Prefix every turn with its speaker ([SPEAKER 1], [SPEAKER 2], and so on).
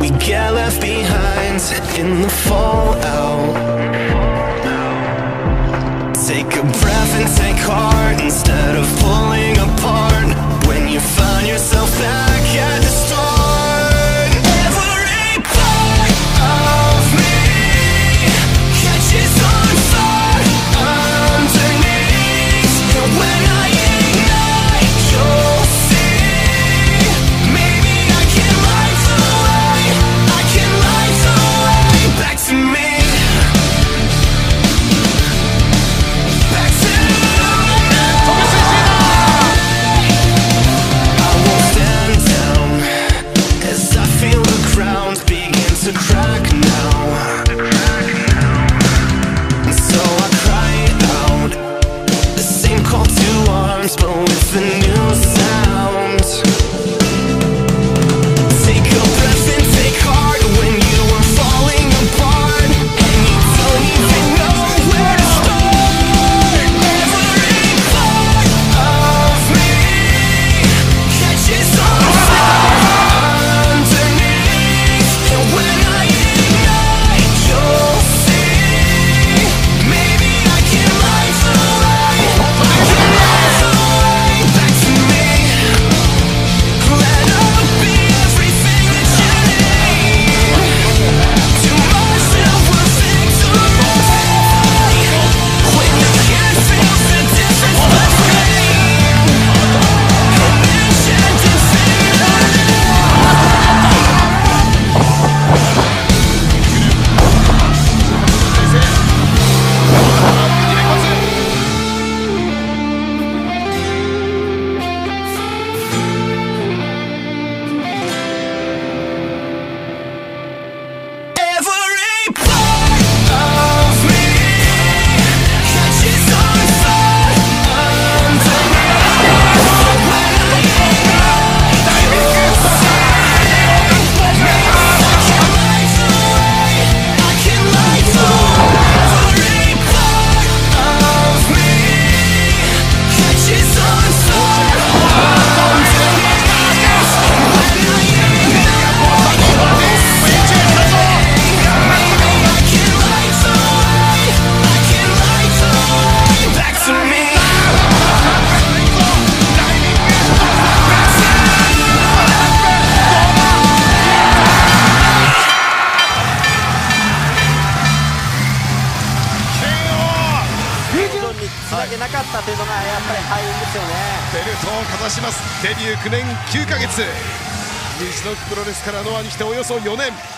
[SPEAKER 1] We get left behind in the fallout.
[SPEAKER 2] なかったとい。うのがやっぱり敗因ですよね
[SPEAKER 3] ベルトをかざします。デビュー9年9ヶ月。西のプロレスからノアに来ておよそ4年。